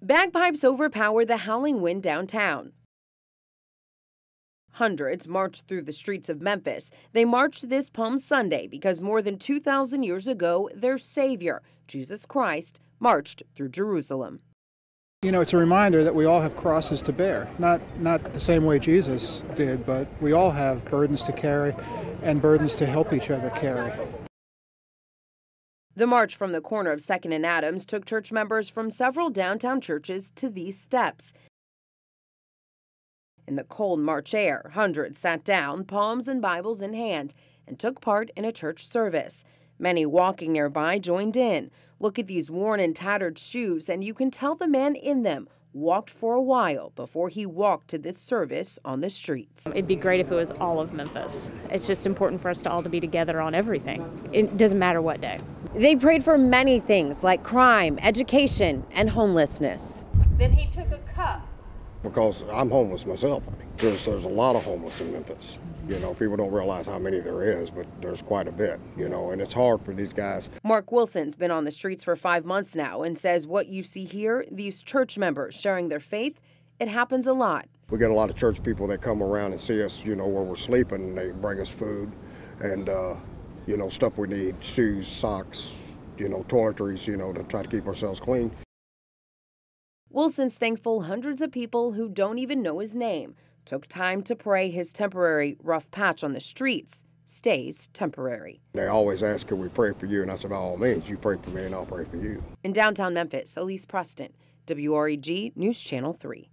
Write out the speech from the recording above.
Bagpipes overpower the howling wind downtown. Hundreds marched through the streets of Memphis. They marched this Palm Sunday because more than 2,000 years ago, their Savior, Jesus Christ, marched through Jerusalem. You know, it's a reminder that we all have crosses to bear. Not, not the same way Jesus did, but we all have burdens to carry and burdens to help each other carry. The march from the corner of 2nd and Adams took church members from several downtown churches to these steps. In the cold March air, hundreds sat down, palms and Bibles in hand, and took part in a church service. Many walking nearby joined in. Look at these worn and tattered shoes, and you can tell the man in them walked for a while before he walked to this service on the streets. It'd be great if it was all of Memphis. It's just important for us to all to be together on everything. It doesn't matter what day. They prayed for many things like crime, education, and homelessness. Then he took a cup because I'm homeless myself. I there's there's a lot of homeless in Memphis. You know, people don't realize how many there is, but there's quite a bit. You know, and it's hard for these guys. Mark Wilson's been on the streets for five months now and says what you see here, these church members sharing their faith, it happens a lot. We get a lot of church people that come around and see us, you know, where we're sleeping, and they bring us food and uh, you know stuff we need, shoes, socks, you know, toiletries, you know, to try to keep ourselves clean. Wilson's thankful hundreds of people who don't even know his name took time to pray his temporary rough patch on the streets stays temporary. They always ask, Can we pray for you? And I said, By all means, you pray for me and I'll pray for you. In downtown Memphis, Elise Preston, WREG News Channel 3.